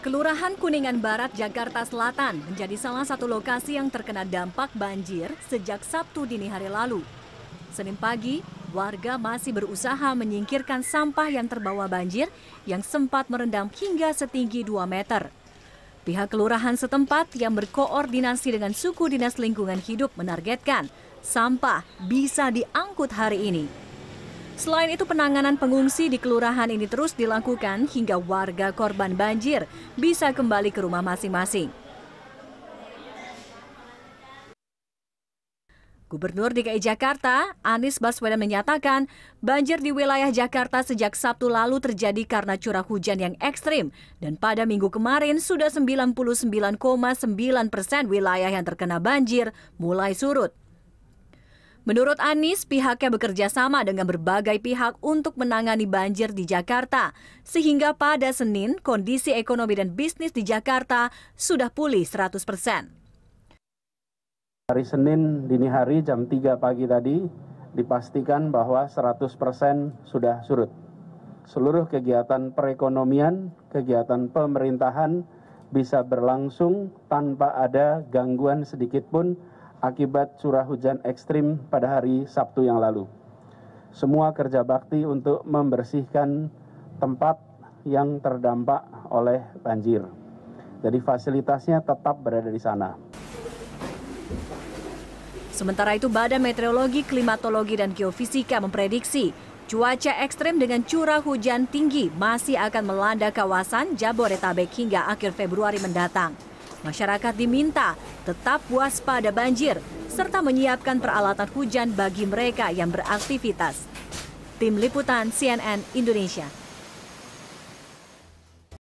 Kelurahan Kuningan Barat, Jakarta Selatan menjadi salah satu lokasi yang terkena dampak banjir sejak Sabtu dini hari lalu. Senin pagi, warga masih berusaha menyingkirkan sampah yang terbawa banjir yang sempat merendam hingga setinggi 2 meter. Pihak kelurahan setempat yang berkoordinasi dengan suku dinas lingkungan hidup menargetkan sampah bisa diangkut hari ini. Selain itu penanganan pengungsi di kelurahan ini terus dilakukan hingga warga korban banjir bisa kembali ke rumah masing-masing. Gubernur DKI Jakarta, Anies Baswedan menyatakan banjir di wilayah Jakarta sejak Sabtu lalu terjadi karena curah hujan yang ekstrim dan pada minggu kemarin sudah 99,9 persen wilayah yang terkena banjir mulai surut. Menurut Anies, pihaknya bekerja sama dengan berbagai pihak untuk menangani banjir di Jakarta, sehingga pada Senin kondisi ekonomi dan bisnis di Jakarta sudah pulih 100 persen. Hari Senin dini hari jam 3 pagi tadi dipastikan bahwa 100 persen sudah surut. Seluruh kegiatan perekonomian, kegiatan pemerintahan bisa berlangsung tanpa ada gangguan sedikit pun akibat curah hujan ekstrim pada hari Sabtu yang lalu. Semua kerja bakti untuk membersihkan tempat yang terdampak oleh banjir. Jadi fasilitasnya tetap berada di sana. Sementara itu Badan Meteorologi, Klimatologi, dan Geofisika memprediksi cuaca ekstrim dengan curah hujan tinggi masih akan melanda kawasan Jabodetabek hingga akhir Februari mendatang. Masyarakat diminta tetap waspada banjir serta menyiapkan peralatan hujan bagi mereka yang beraktivitas. Tim Liputan CNN Indonesia